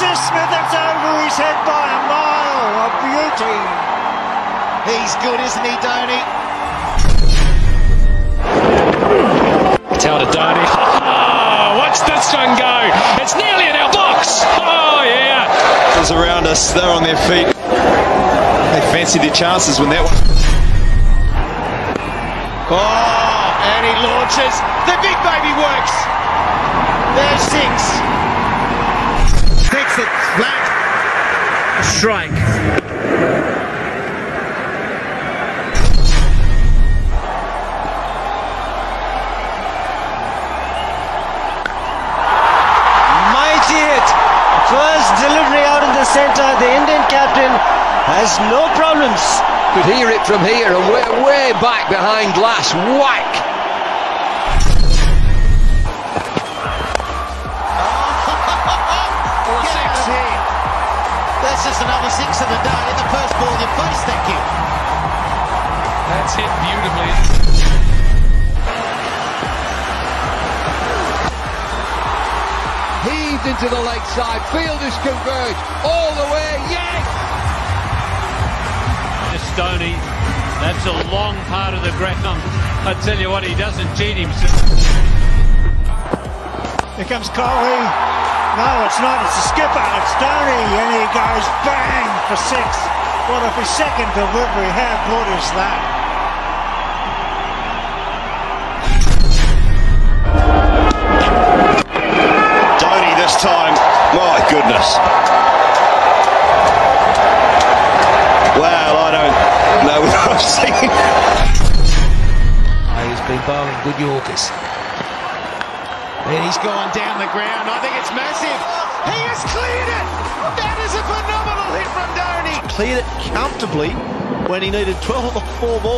Peter Smith, that's over his head by a mile. A beauty. He's good, isn't he, Dhoni? Tower to Dhoni. Oh, what's this one go? It's nearly in our box. Oh, yeah. It's around us. They're on their feet. They fancy their chances when that one. Oh, and he launches. The big baby works. There's six. Strike. Mighty hit. First delivery out in the centre. The Indian captain has no problems. Could hear it from here and way, way back behind glass. Whack! That's just another six of the day. In the first ball in your face, thank you. That's hit beautifully. Heaved into the leg side. Fielders converge all the way. Yes! Stoney. That's a long part of the ground. I tell you what, he doesn't cheat himself. Here comes Kohli. No, it's not. It's the skipper. It's Dhoni. And he goes bang for six. What if his second delivery? How good is that? Dhoni this time. My goodness. Well, I don't know what I've seen. He's been bowling good Yorkers. And he's gone down the ground. I think it's massive. He has cleared it. That is a phenomenal hit from Dhoni. cleared it comfortably when he needed 12 or 4 balls.